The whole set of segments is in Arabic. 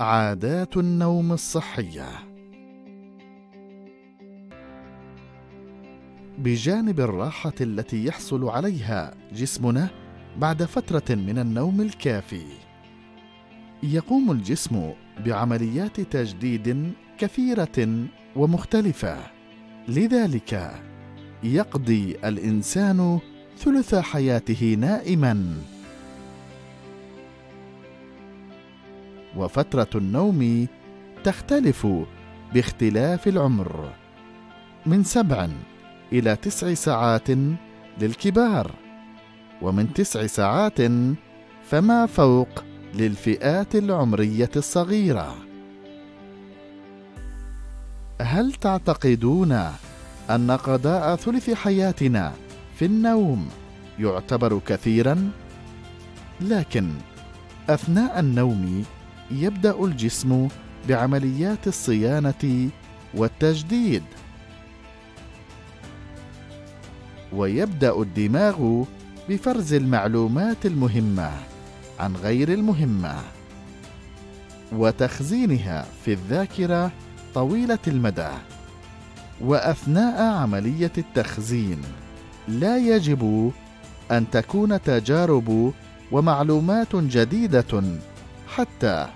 عادات النوم الصحية. بجانب الراحة التي يحصل عليها جسمنا بعد فترة من النوم الكافي يقوم الجسم بعمليات تجديد كثيرة ومختلفة. لذلك يقضي الإنسان ثلث حياته نائما. وفترة النوم تختلف باختلاف العمر. من سبع إلى تسع ساعات للكبار ومن تسع ساعات فما فوق للفئات العمرية الصغيرة. هل تعتقدون أن قضاء ثلث حياتنا في النوم يعتبر كثيرا؟ لكن أثناء النوم يبدأ الجسم بعمليات الصيانة والتجديد. ويبدأ الدماغ بفرز المعلومات المهمة عن غير المهمة وتخزينها في الذاكرة طويلة المدى. وأثناء عملية التخزين لا يجب أن تكون تجارب ومعلومات جديدة حتى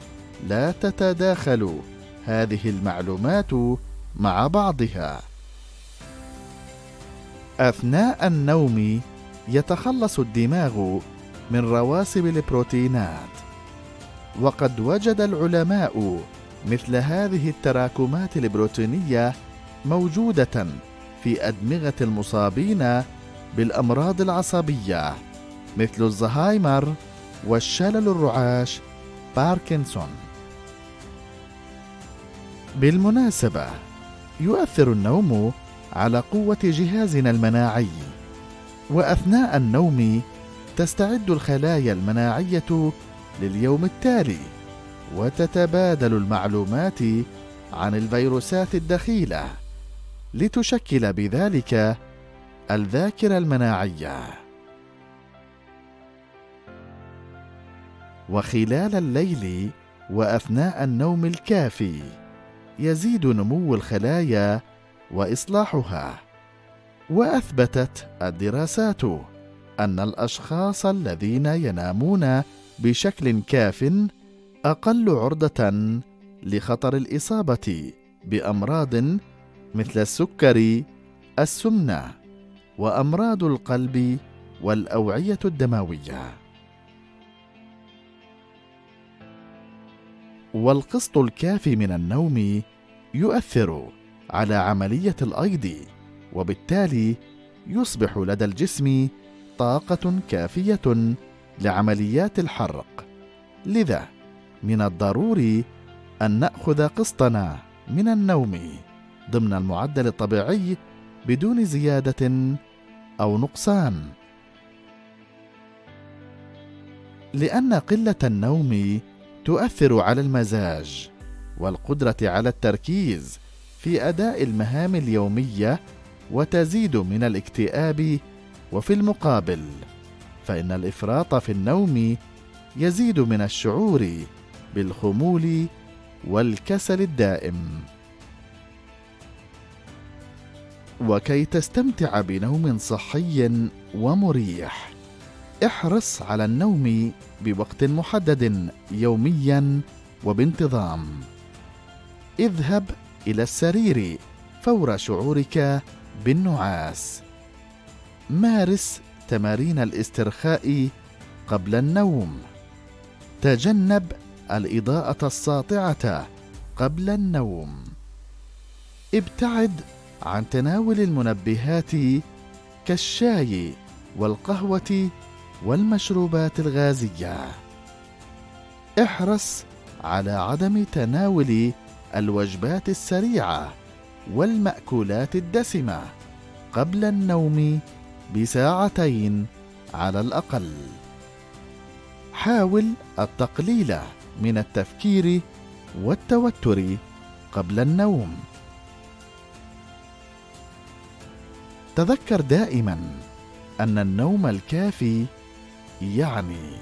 لا تتداخل هذه المعلومات مع بعضها. أثناء النوم يتخلص الدماغ من رواسب البروتينات. وقد وجد العلماء مثل هذه التراكمات البروتينية موجودة في أدمغة المصابين بالأمراض العصبية مثل الزهايمر والشلل الرعاش باركنسون. بالمناسبة يؤثر النوم على قوة جهازنا المناعي. وأثناء النوم تستعد الخلايا المناعية لليوم التالي وتتبادل المعلومات عن الفيروسات الدخيلة لتشكل بذلك الذاكرة المناعية. وخلال الليل وأثناء النوم الكافي يزيد نمو الخلايا وإصلاحها. وأثبتت الدراسات أن الأشخاص الذين ينامون بشكل كاف أقل عرضة لخطر الإصابة بأمراض مثل السكر السمنة وأمراض القلب والأوعية الدموية. والقسط الكافي من النوم يؤثر على عملية الايض وبالتالي يصبح لدى الجسم طاقة كافية لعمليات الحرق. لذا من الضروري أن نأخذ قسطنا من النوم ضمن المعدل الطبيعي بدون زيادة أو نقصان. لأن قلة النوم تؤثر على المزاج والقدرة على التركيز في أداء المهام اليومية وتزيد من الاكتئاب وفي المقابل فإن الإفراط في النوم يزيد من الشعور بالخمول والكسل الدائم. وكي تستمتع بنوم صحي ومريح. احرص على النوم بوقت محدد يوميا وبانتظام. اذهب إلى السرير فور شعورك بالنعاس. مارس تمارين الاسترخاء قبل النوم. تجنب الإضاءة الساطعة قبل النوم. ابتعد عن تناول المنبهات كالشاي والقهوة والمشروبات الغازية. احرص على عدم تناول الوجبات السريعة والمأكولات الدسمة قبل النوم بساعتين على الأقل. حاول التقليل من التفكير والتوتر قبل النوم. تذكر دائما أن النوم الكافي يعني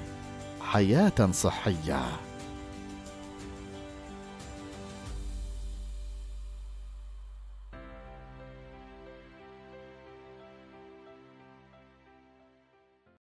حياة صحية.